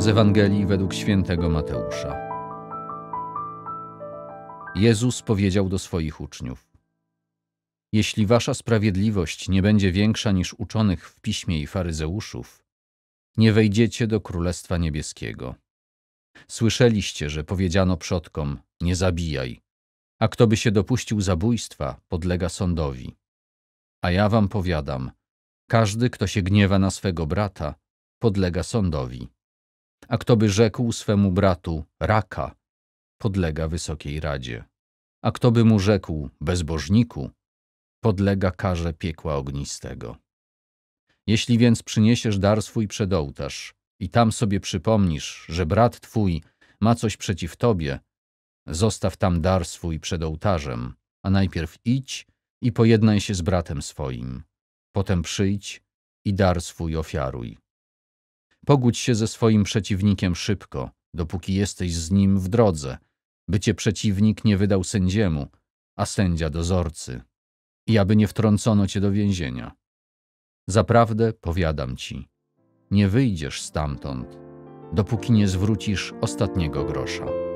Z Ewangelii według świętego Mateusza. Jezus powiedział do swoich uczniów: Jeśli wasza sprawiedliwość nie będzie większa niż uczonych w piśmie i faryzeuszów, nie wejdziecie do Królestwa Niebieskiego. Słyszeliście, że powiedziano przodkom: Nie zabijaj, a kto by się dopuścił zabójstwa, podlega sądowi. A ja wam powiadam: każdy, kto się gniewa na swego brata, podlega sądowi. A kto by rzekł swemu bratu raka, podlega Wysokiej Radzie. A kto by mu rzekł bezbożniku, podlega karze piekła ognistego. Jeśli więc przyniesiesz dar swój przed ołtarz i tam sobie przypomnisz, że brat twój ma coś przeciw tobie, zostaw tam dar swój przed ołtarzem, a najpierw idź i pojednaj się z bratem swoim. Potem przyjdź i dar swój ofiaruj. Pogódź się ze swoim przeciwnikiem szybko, dopóki jesteś z nim w drodze, by cię przeciwnik nie wydał sędziemu, a sędzia dozorcy, i aby nie wtrącono cię do więzienia. Zaprawdę powiadam ci, nie wyjdziesz stamtąd, dopóki nie zwrócisz ostatniego grosza.